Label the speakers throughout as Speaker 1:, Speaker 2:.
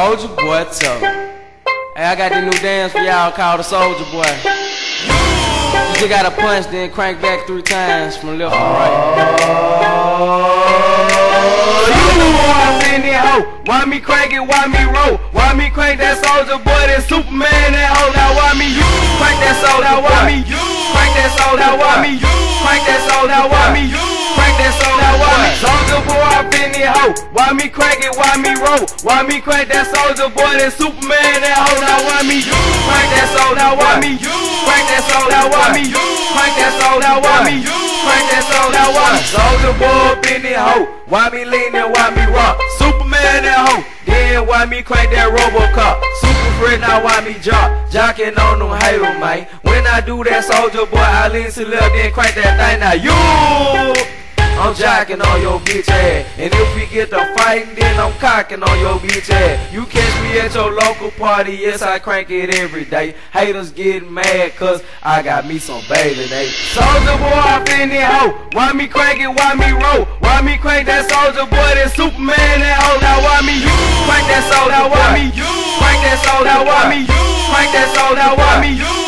Speaker 1: Soulja Boy tough. Hey, I got the new dance for y'all called the Soulja Boy. You just gotta punch, then crank back three times from left to right. You I'm in that hoe. Why me crank it? Why me roll? Why me crank that Soulja Boy? That Superman that hoe. Now why me you crank that soul? Now why me you crank that soul? Now why me you crank that soul? Now why me you Soulja Boy up in that hoe? Why me crank it? Why me roll? Why me crank that Soulja Boy? That Superman that hoe. Now why me you crank that soul? Now why me you crank that soul? Now why me you crank that soul? Now why me you crank that soul? Now why Soulja Boy up in that hoe? Why me lean and why me rock? Superman that hoe. Then why me crank that Robocop? Super friend, now why me jock? Jocking on them haters, man. When I do that Soulja Boy, I lean to left, then crank that thing. Now you, I'm jacking on your bitch ass. And if we get to fighting, then I'm cocking on your bitch ass. You catch me at your local party, yes, I crank it every day. Haters getting mad, cause I got me some baby, they. Soulja Boy, I in that hoe. Why me crank it, why me roll? Why me crank that Soulja Boy, that Superman, that hoe? Now why me you crank that? Now why me you crank that soldier, Now why me you crank that soldier, Now why me you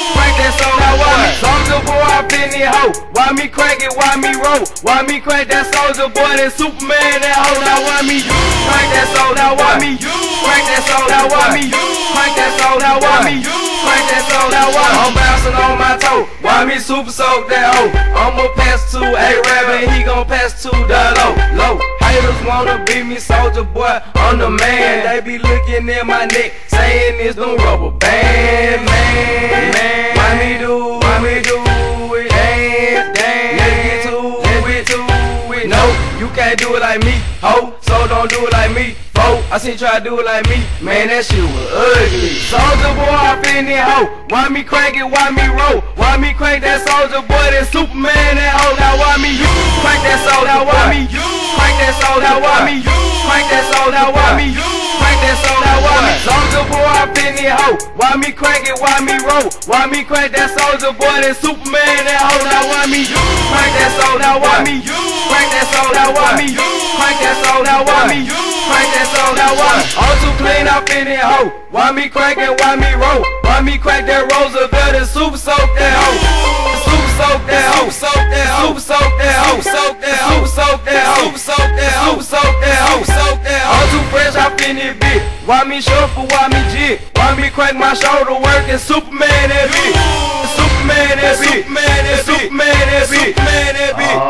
Speaker 1: Now why me Soulja Boy, I in that hoe? Why me crank it? Why me roll? Why me crank that Soulja Boy, that Superman, that hoe? Now why me you crank that soul? Now why me you crank that soul? Now why me you crank that soul? Now why me you crank that soul? Now why I'm bouncing on my toe? Why me super soak that hoe? I'ma pass to a rabbit, he gon' pass to the low, low. Haters wanna be me, Soulja Boy, I'm the man. They be looking in my neck, saying it's them rubber band, man. man. Why me do, why me do it? Dance, dance. Let's get to it, to it. No, you can't do it like me, ho. So don't do it like me, fo. I seen try to do it like me, man. That shit was ugly. Soulja Boy, I in that hoe. Why me crank it? Why me roll? Why me crank that Soulja Boy? That Superman, that hoe. Now why me you crank that soul? Now why me you crank that soul? Now why me you crank that soul? Now why me you crank that soul? Now why me Soulja Boy, I in that hoe. Why me crank it? Why me roll? Why me crank that Soulja Boy? That Superman, that hoe. Now why me you crank that soul? Now why me you crank that soul? Now why me you crank that soul? Now why me you crank that soul? Now why all too clean up in that hoe? Why me crank it? Why me roll? Why me crank that Roosevelt and super soak that hoe? In this bitch. Why me shuffle? Why me jig? Why me crank my shoulder work and Superman that bitch? Superman that bitch. Superman that bitch. Superman that bitch. Superman that bitch.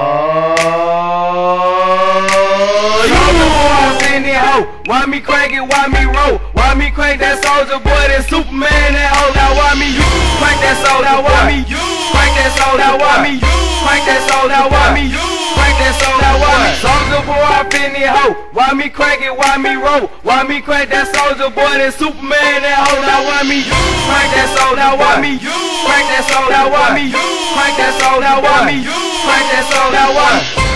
Speaker 1: Oh, you in that hoe. Why me crank it? Why me roll? Why me crank that Soulja Boy? That Superman that hoe. Now why me you crank that soul? Now why me you crank that soul? Now why me you crank that soul? Now why me you crank that soul? Now why me soldier up in that hoe? Why me crank it? Why me roll? Why me crank that Soulja Boy? That Superman that hoe. Now why me you crank that soul? Now why me you crank that soul? Now why me you crank that soul? Now why me you crank that soul? Now why?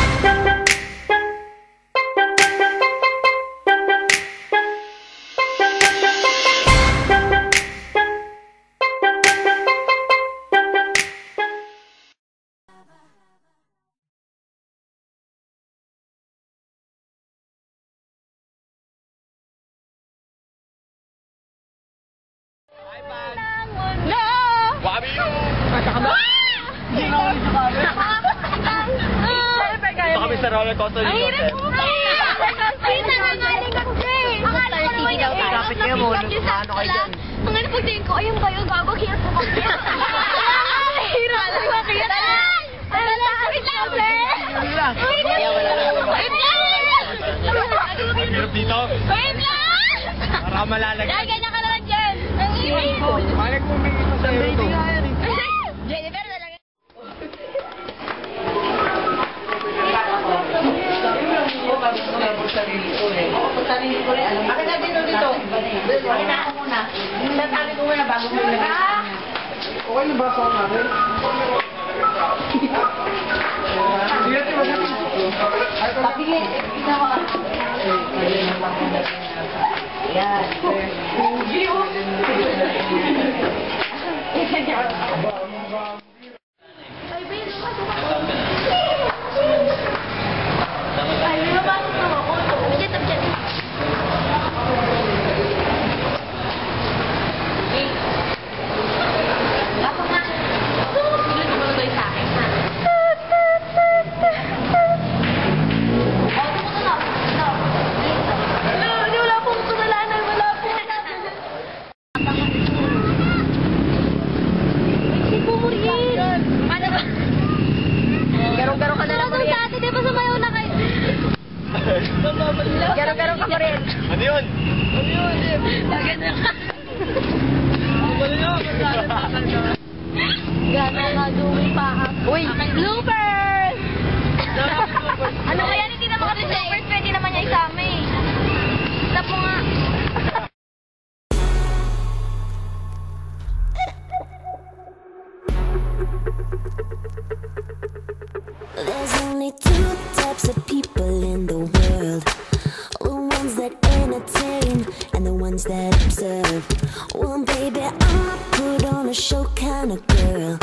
Speaker 2: roller coaster dito.
Speaker 3: Ang hirap mo ba? Kita na nga lingot ko
Speaker 4: eh. Akala ko naman.
Speaker 3: Ang ano pagtingin ko, ayun ba yung gago, hirap mo makiyak. Ang hirap mo makiyak. Talaan! Talaan! Wait lang, pre! Wait lang! Wait lang! Wait lang!
Speaker 2: Wait lang!
Speaker 3: Wait lang!
Speaker 2: Para malalagay.
Speaker 3: Lagay na ka naman dyan! Ang hirap mo.
Speaker 2: Malag mo may ito sa'yo ito.
Speaker 4: Sarili ko rin, alam. Akin na dito dito. Akin na ako muna. Sasabi ko muna bago mo ilagay.
Speaker 2: Okay na ba sa namin?
Speaker 4: Pakingin. Mo ka. Yan.
Speaker 3: Ay, Garong-garong ako rin. Ano yun? Ano yun? Gaganda ka.
Speaker 2: Ano yun?
Speaker 3: Gana ka, dumi pa. Uy, bloopers! Ano kaya
Speaker 5: things that observe. Well, baby, I put on a show kind of girl.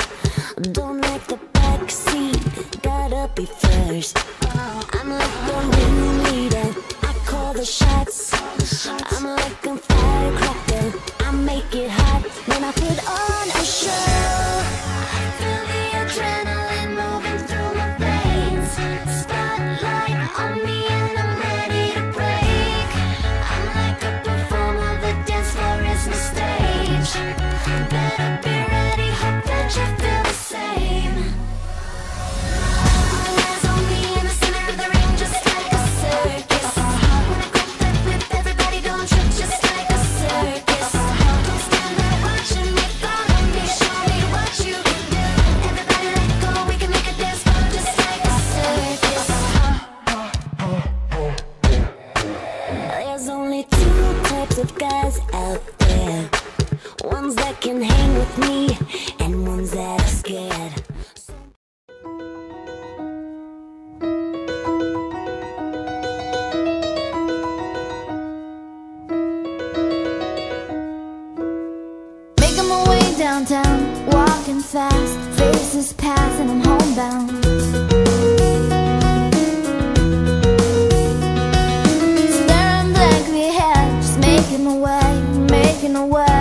Speaker 5: lots of guys out there. Ones that can hang with me, and ones that are scared.
Speaker 6: Making my way downtown, walking fast, faces pass, and I'm homebound. away.